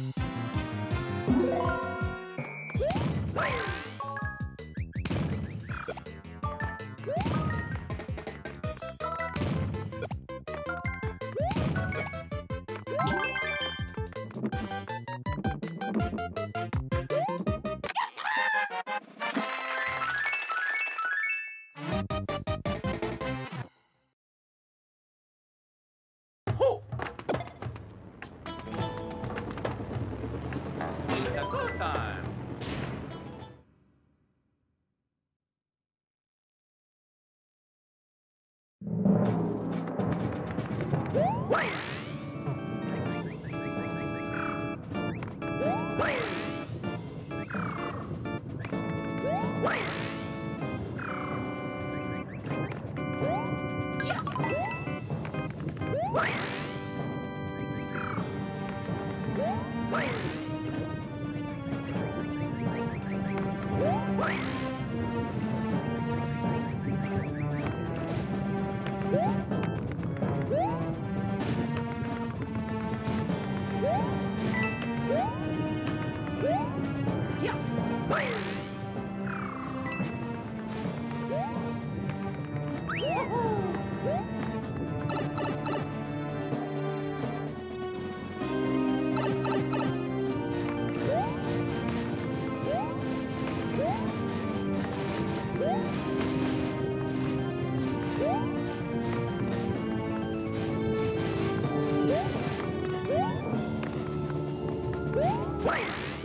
It's a time. It's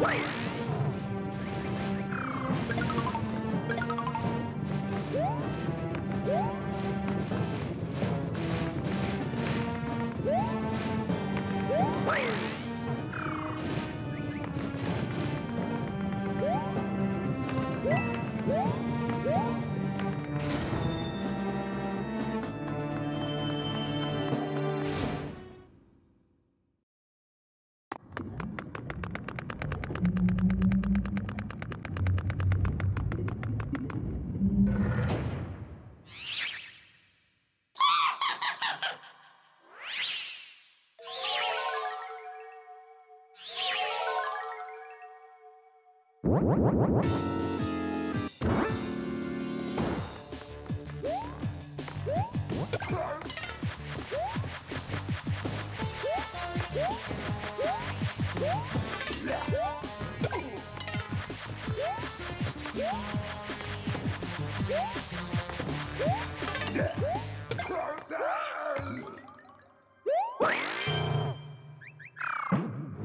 Wait.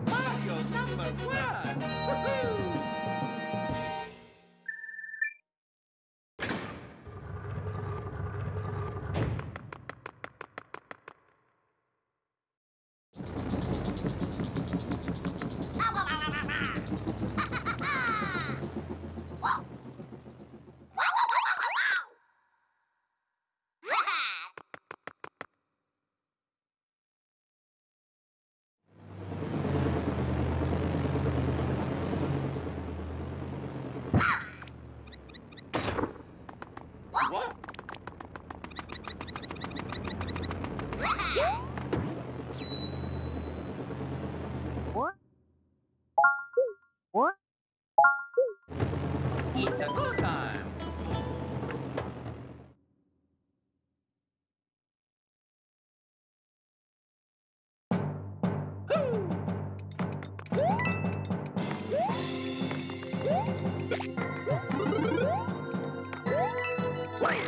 Mario number one. What? What? It's a go time! Wait.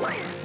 Mario's